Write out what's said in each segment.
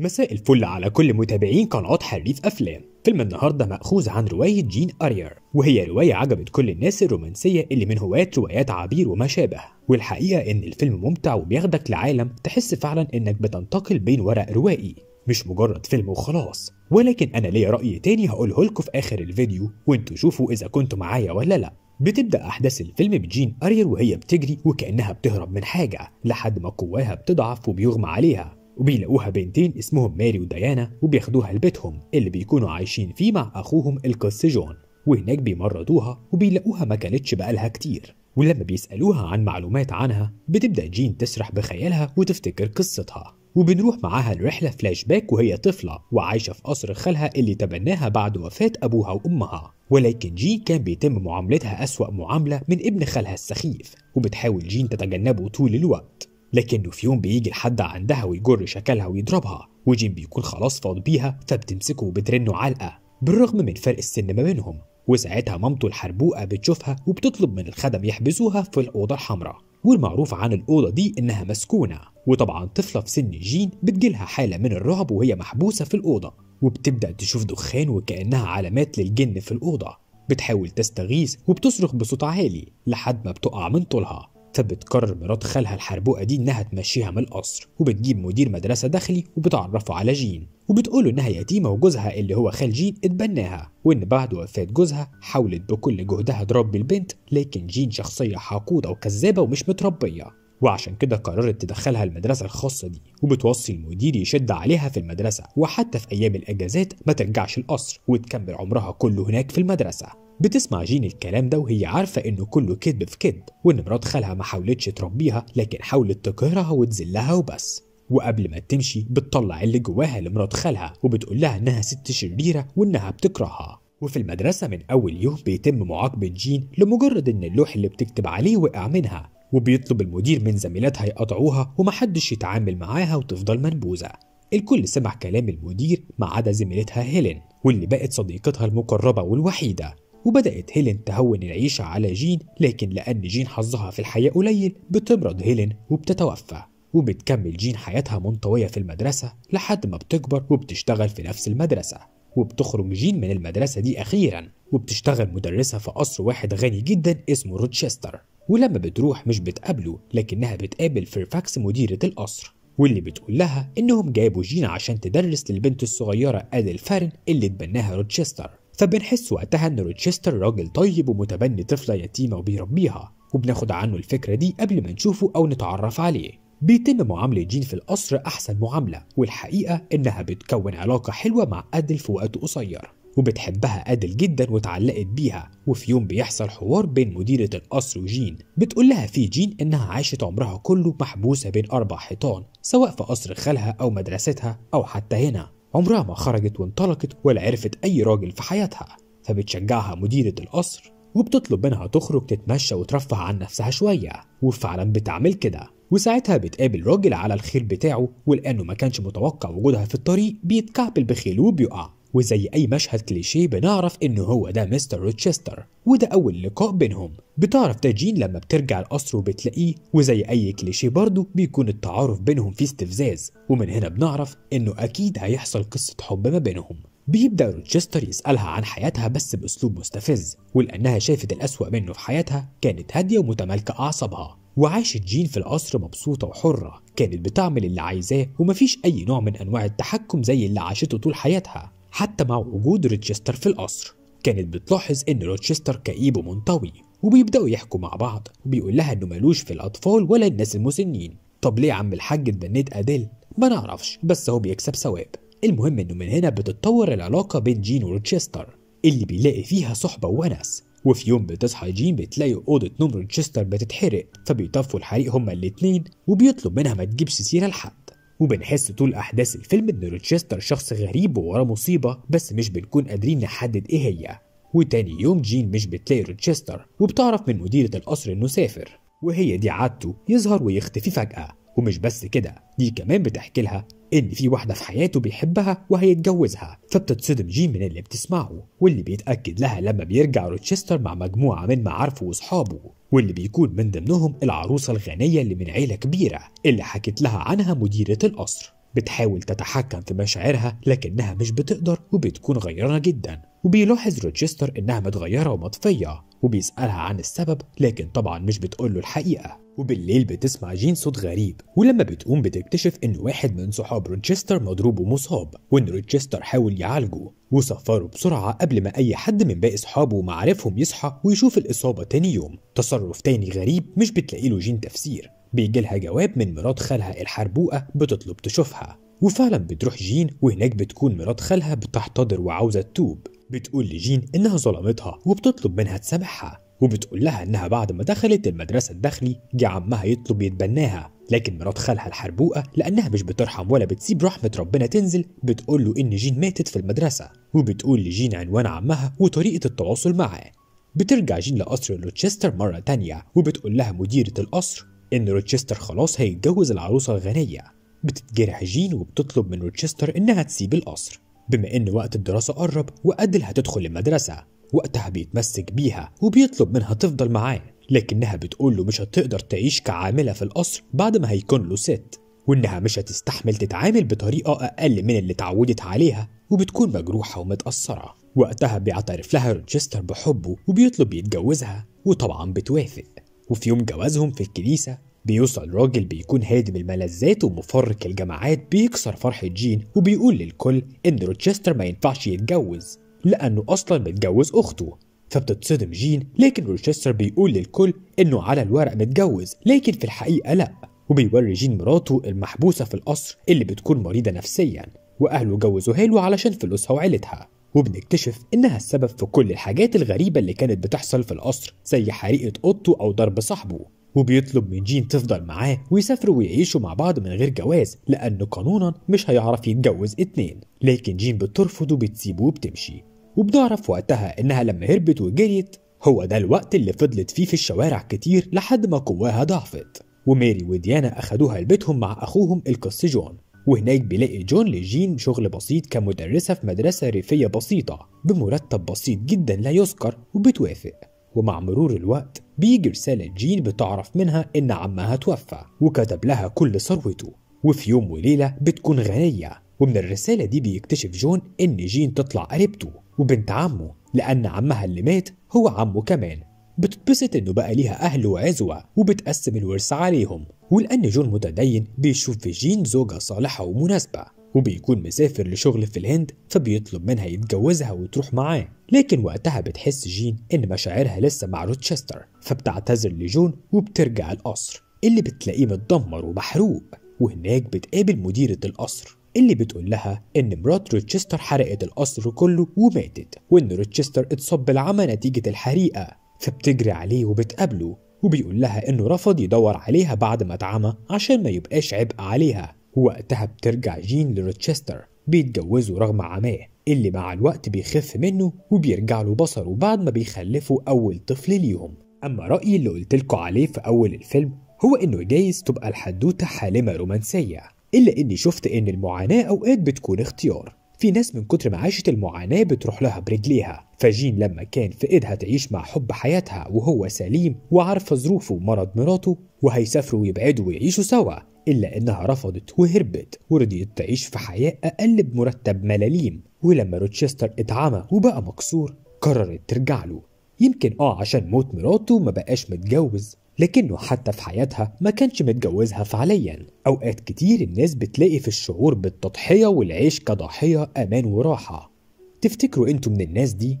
مساء الفل على كل متابعين قناة حريف أفلام. فيلم النهاردة مأخوذ عن رواية جين أرير وهي رواية عجبت كل الناس الرومانسية اللي من هواة روايات عبير وما شابه. والحقيقة إن الفيلم ممتع وبياخدك لعالم تحس فعلا إنك بتنتقل بين ورق روائي. مش مجرد فيلم وخلاص. ولكن أنا ليا رأي تاني هقوله لكم في آخر الفيديو وانتوا شوفوا إذا كنتوا معايا ولا لأ. بتبدأ أحداث الفيلم بجين أرير وهي بتجري وكأنها بتهرب من حاجة لحد ما قواها بتضعف وبيغمى عليها. وبيلاقوها بنتين اسمهم ماري وديانا وبياخدوها لبيتهم اللي بيكونوا عايشين فيه مع أخوهم القس جون. وهناك بيمرضوها وبيلاقوها ما كانتش بقالها كتير. ولما بيسألوها عن معلومات عنها بتبدأ جين تسرح بخيالها وتفتكر قصتها. وبنروح معاها الرحلة فلاش باك وهي طفلة وعايشة في قصر خالها اللي تبناها بعد وفاة أبوها وأمها. ولكن جين كان بيتم معاملتها أسوأ معاملة من ابن خالها السخيف وبتحاول جين تتجنبه طول الوقت. لكنه في يوم بيجي لحد عندها ويجر شكلها ويضربها وجين بيكون خلاص فاض بيها فبتمسكه وبترنه علقة بالرغم من فرق السن ما بينهم. وساعتها مامته الحربوقة بتشوفها وبتطلب من الخدم يحبسوها في الأوضة الحمراء والمعروف عن الأوضة دي إنها مسكونة. وطبعا طفلة في سن جين بتجيلها حالة من الرعب وهي محبوسة في الأوضة. وبتبدأ تشوف دخان وكأنها علامات للجن في الأوضة. بتحاول تستغيث وبتصرخ بصوت عالي لحد ما بتقع من طولها. فبتقرر مرات خالها الحربوقة دي إنها تمشيها من القصر وبتجيب مدير مدرسة داخلي وبتعرفه على جين وبتقوله إنها يتيمة وجوزها اللي هو خال جين اتبناها وإن بعد وفاة جوزها حاولت بكل جهدها تربي البنت لكن جين شخصية حقودة وكذابة ومش متربية. وعشان كده قررت تدخلها المدرسة الخاصة دي وبتوصي المدير يشد عليها في المدرسة وحتى في أيام الأجازات ما ترجعش القصر وتكمل عمرها كله هناك في المدرسة. بتسمع جين الكلام ده وهي عارفة إنه كله كذب في كذب وإن مرات خالها ما حاولتش تربيها لكن حاولت تقهرها وتذلها وبس. وقبل ما تمشي بتطلع اللي جواها لمرات خالها وبتقول لها إنها ست شريرة وإنها بتكرهها. وفي المدرسة من أول يوم بيتم معاقبة جين لمجرد إن اللوح اللي بتكتب عليه وقع منها وبيطلب المدير من زميلاتها يقطعوها ومحدش يتعامل معاها وتفضل منبوذة. الكل سمع كلام المدير ما عدا زميلتها هيلين واللي بقت صديقتها المقربة والوحيدة. وبدأت هيلين تهون العيشة على جين لكن لأن جين حظها في الحياة قليل بتمرض هيلين وبتتوفى وبتكمل جين حياتها منطوية في المدرسة لحد ما بتكبر وبتشتغل في نفس المدرسة. وبتخرج جين من المدرسة دي أخيرا وبتشتغل مدرسة في قصر واحد غني جدا اسمه روتشستر. ولما بتروح مش بتقابله لكنها بتقابل فيرفاكس مديرة القصر. واللي بتقول لها إنهم جابوا جين عشان تدرس للبنت الصغيرة أديل فارن اللي اتبناها روتشستر. فبنحس وقتها إن روتشستر راجل طيب ومتبني طفلة يتيمة وبيربيها وبناخد عنه الفكرة دي قبل ما نشوفه أو نتعرف عليه. بيتم معاملة جين في القصر أحسن معاملة والحقيقة إنها بتكون علاقة حلوة مع أدل في وقت قصير وبتحبها أدل جدا واتعلقت بيها. وفي يوم بيحصل حوار بين مديرة القصر وجين بتقول لها في جين إنها عاشت عمرها كله محبوسة بين أربع حيطان سواء في قصر خالها أو مدرستها أو حتى هنا. عمرها ما خرجت وانطلقت ولا عرفت أي راجل في حياتها فبتشجعها مديرة القصر وبتطلب منها تخرج تتمشى وترفه عن نفسها شوية وفعلا بتعمل كده وساعتها بتقابل راجل على الخيل بتاعه ولأنه ما كانش متوقع وجودها في الطريق بيتكعبل بخيله وبيقع. وزي أي مشهد كليشيه بنعرف إنه هو ده مستر روتشستر وده أول لقاء بينهم. بتعرف ده جين لما بترجع القصر وبتلاقيه وزي أي كليشيه برضه بيكون التعارف بينهم فيه استفزاز. ومن هنا بنعرف إنه أكيد هيحصل قصة حب ما بينهم. بيبدأ روتشستر يسألها عن حياتها بس بأسلوب مستفز ولأنها شافت الأسوأ منه في حياتها كانت هادية ومتمالكة أعصابها. وعاشت جين في القصر مبسوطة وحرة كانت بتعمل اللي عايزاه ومفيش أي نوع من أنواع التحكم زي اللي عاشته طول حياتها. حتى مع وجود روتشستر في القصر. كانت بتلاحظ إن روتشستر كئيب ومنطوي وبيبدأوا يحكوا مع بعض. وبيقول لها إنه ملوش في الأطفال ولا الناس المسنين. طب ليه عم الحاج اتبنيت أديل؟ ما نعرفش بس هو بيكسب ثواب. المهم إنه من هنا بتتطور العلاقة بين جين وروتشستر اللي بيلاقي فيها صحبة وونس وفي يوم بتصحى جين بتلاقي أوضة نوم روتشستر بتتحرق فبيطفوا الحريق هما الاتنين وبيطلب منها ما تجيبش سيرة لحد وبنحس طول أحداث الفيلم إن روتشستر شخص غريب ووراه مصيبة بس مش بنكون قادرين نحدد إيه هي. وتاني يوم جين مش بتلاقي روتشستر وبتعرف من مديرة القصر إنه سافر. وهي دي عادته يظهر ويختفي فجأة. ومش بس كده دي كمان بتحكي لها إن في واحدة في حياته بيحبها وهيتجوزها. فبتتصدم جين من اللي بتسمعه واللي بيتأكد لها لما بيرجع روتشستر مع مجموعة من معارفه وأصحابه. واللي بيكون من ضمنهم العروسة الغنية اللي من عيلة كبيرة اللي حكت لها عنها مديرة القصر. بتحاول تتحكم في مشاعرها لكنها مش بتقدر وبتكون غيرانة جدا. وبيلاحظ روتشستر إنها متغيرة ومطفية وبيسألها عن السبب لكن طبعا مش بتقوله الحقيقة. وبالليل بتسمع جين صوت غريب ولما بتقوم بتكتشف إن واحد من صحاب روتشستر مضروب ومصاب وإن روتشستر حاول يعالجه. وسفره بسرعة قبل ما أي حد من باقي صحابه ومعارفهم يصحى ويشوف الإصابة تاني يوم. تصرف تاني غريب مش بتلاقي له جين تفسير. بيجي لها جواب من مرات خالها الحربوقة بتطلب تشوفها. وفعلا بتروح جين وهناك بتكون مرات خالها بتحتضر وعاوزة تتوب. بتقول لجين إنها ظلمتها وبتطلب منها تسامحها. وبتقول لها إنها بعد ما دخلت المدرسة الداخلي جه عمها يطلب يتبناها. لكن مرات خالها الحربوقة لأنها مش بترحم ولا بتسيب رحمة ربنا تنزل بتقول له إن جين ماتت في المدرسة. وبتقول لجين عنوان عمها وطريقة التواصل معاه. بترجع جين لقصر روتشستر مرة تانية وبتقول لها مديرة القصر إن روتشستر خلاص هيتجوز العروسة الغنية. بتتجرح جين وبتطلب من روتشستر إنها تسيب القصر. بما إن وقت الدراسة قرب وأدل هتدخل المدرسة. وقتها بيتمسك بيها وبيطلب منها تفضل معاه. لكنها بتقول له مش هتقدر تعيش كعاملة في القصر بعد ما هيكون له ست. وإنها مش هتستحمل تتعامل بطريقة أقل من اللي اتعودت عليها وبتكون مجروحة ومتأثرة. وقتها بيعترف لها روتشستر بحبه وبيطلب يتجوزها وطبعا بتوافق. وفي يوم جوازهم في الكنيسة بيوصل راجل بيكون هادم الملذات ومفرق الجماعات بيكسر فرحة جين وبيقول للكل إن روتشستر ما ينفعش يتجوز لأنه أصلا متجوز أخته. فبتتصدم جين لكن روتشستر بيقول للكل إنه على الورق متجوز لكن في الحقيقة لأ. وبيوري جين مراته المحبوسة في القصر اللي بتكون مريضة نفسيا وأهله جوزوها له علشان فلوسها وعيلتها. وبنكتشف إنها السبب في كل الحاجات الغريبة اللي كانت بتحصل في القصر زي حريقة أوضته أو ضرب صاحبه. وبيطلب من جين تفضل معاه ويسافروا ويعيشوا مع بعض من غير جواز لأنه قانونا مش هيعرف يتجوز اتنين. لكن جين بترفض وبتسيبه وبتمشي. وبنعرف وقتها إنها لما هربت وجريت هو ده الوقت اللي فضلت فيه في الشوارع كتير لحد ما قواها ضعفت. وميري وديانا أخدوها لبيتهم مع أخوهم القس جون وهناك بيلاقي جون لجين شغل بسيط كمدرسة في مدرسة ريفية بسيطة بمرتب بسيط جدا لا يذكر وبتوافق. ومع مرور الوقت بيجي رسالة جين بتعرف منها إن عمها توفى وكتب لها كل ثروته. وفي يوم وليلة بتكون غنية. ومن الرسالة دي بيكتشف جون إن جين تطلع قريبته وبنت عمه لأن عمها اللي مات هو عمه كمان. بتتبسط إنه بقى ليها أهل وعزوة وبتقسم الورث عليهم. ولأن جون متدين بيشوف في جين زوجة صالحة ومناسبة وبيكون مسافر لشغل في الهند فبيطلب منها يتجوزها وتروح معاه. لكن وقتها بتحس جين إن مشاعرها لسه مع روتشستر فبتعتذر لجون وبترجع القصر اللي بتلاقيه متدمر ومحروق. وهناك بتقابل مديرة القصر اللي بتقول لها إن مرات روتشستر حرقت القصر كله وماتت وإن روتشستر اتصاب بالعمى نتيجة الحريقة فبتجري عليه وبتقابله. وبيقول لها إنه رفض يدور عليها بعد ما اتعمى عشان ما يبقاش عبء عليها. وقتها بترجع جين لروتشستر بيتجوزوا رغم عماه اللي مع الوقت بيخف منه وبيرجع له بصره بعد ما بيخلفوا أول طفل ليهم. أما رأيي اللي قلتلكوا عليه في أول الفيلم هو إنه جايز تبقى الحدوتة حالمة رومانسية إلا إني شفت إن المعاناة أوقات بتكون اختيار. في ناس من كتر ما عاشت المعاناة بتروح لها برجليها. فجين لما كان في إيدها تعيش مع حب حياتها وهو سليم وعارفة ظروفه ومرض مراته وهيسافروا ويبعدوا ويعيشوا سوا إلا إنها رفضت وهربت ورضيت تعيش في حياة أقل بمرتب ملاليم. ولما روتشستر اتعمى وبقى مكسور قررت ترجع له. يمكن آه عشان موت مراته ما بقاش متجوز. لكنه حتى في حياتها ما كانش متجوزها فعليا. أوقات كتير الناس بتلاقي في الشعور بالتضحية والعيش كضحية أمان وراحة. تفتكروا أنتوا من الناس دي؟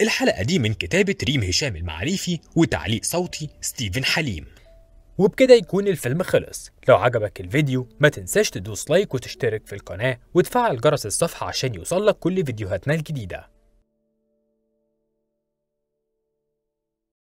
الحلقة دي من كتابة ريم هشام المعريفي وتعليق صوتي ستيفن حليم. وبكده يكون الفيلم خلص. لو عجبك الفيديو ما تنساش تدوس like وتشترك في القناة وتفعل جرس الصفحة عشان يوصلك كل فيديوهاتنا الجديدة.